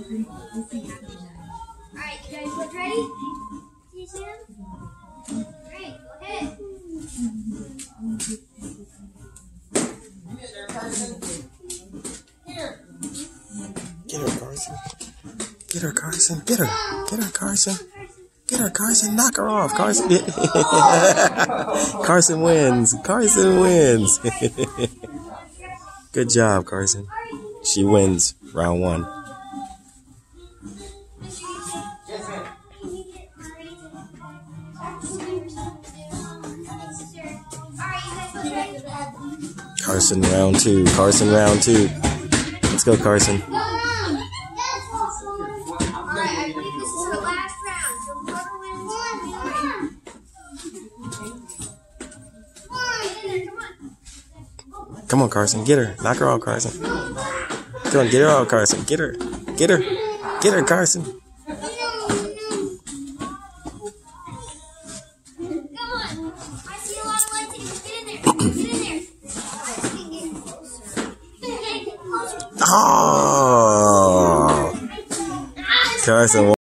Alright, you guys look ready? See you? Alright, go ahead. Get her, Carsyn. Here. Get her, Carsyn. Get her, Carsyn. Get her. Get her, Carsyn. Get her, Carsyn. Knock her off. Carsyn. Carsyn wins. Carsyn wins. Good job, Carsyn. She wins round one. Carsyn round two. Carsyn round two. Let's go, Carsyn. Come on, Carsyn. Get her. Knock her out, Carsyn. Come on, get her out, Carsyn. Get her. Get her. Get her, Carsyn. Carsyn